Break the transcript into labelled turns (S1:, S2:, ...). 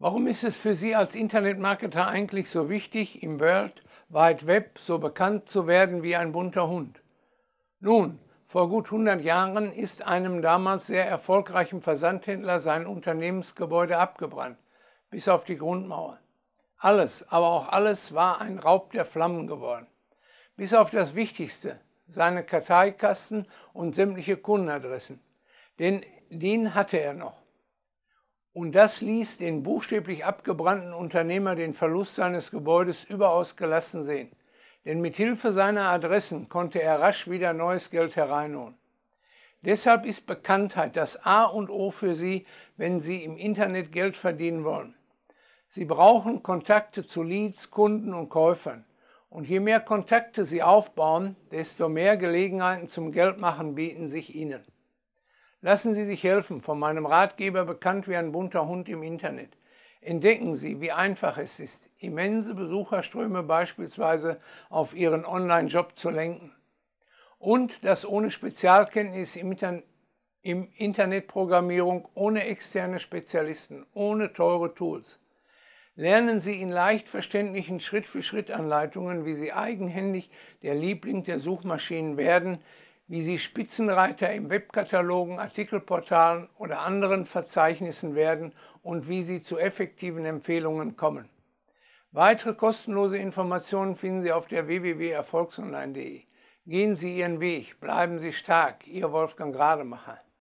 S1: Warum ist es für Sie als Internetmarketer eigentlich so wichtig, im World Wide Web so bekannt zu werden wie ein bunter Hund? Nun, vor gut 100 Jahren ist einem damals sehr erfolgreichen Versandhändler sein Unternehmensgebäude abgebrannt, bis auf die Grundmauer. Alles, aber auch alles war ein Raub der Flammen geworden. Bis auf das Wichtigste, seine Karteikasten und sämtliche Kundenadressen. Denn den hatte er noch. Und das ließ den buchstäblich abgebrannten Unternehmer den Verlust seines Gebäudes überaus gelassen sehen. Denn mit Hilfe seiner Adressen konnte er rasch wieder neues Geld hereinholen. Deshalb ist Bekanntheit das A und O für Sie, wenn Sie im Internet Geld verdienen wollen. Sie brauchen Kontakte zu Leads, Kunden und Käufern. Und je mehr Kontakte Sie aufbauen, desto mehr Gelegenheiten zum Geldmachen bieten sich Ihnen. Lassen Sie sich helfen, von meinem Ratgeber bekannt wie ein bunter Hund im Internet. Entdecken Sie, wie einfach es ist, immense Besucherströme beispielsweise auf Ihren Online-Job zu lenken. Und das ohne Spezialkenntnis im, Inter im Internetprogrammierung, ohne externe Spezialisten, ohne teure Tools. Lernen Sie in leicht verständlichen Schritt-für-Schritt-Anleitungen, wie Sie eigenhändig der Liebling der Suchmaschinen werden, wie Sie Spitzenreiter im Webkatalogen, Artikelportalen oder anderen Verzeichnissen werden und wie Sie zu effektiven Empfehlungen kommen. Weitere kostenlose Informationen finden Sie auf der www.erfolgsonline.de. Gehen Sie Ihren Weg, bleiben Sie stark, Ihr Wolfgang Grademacher.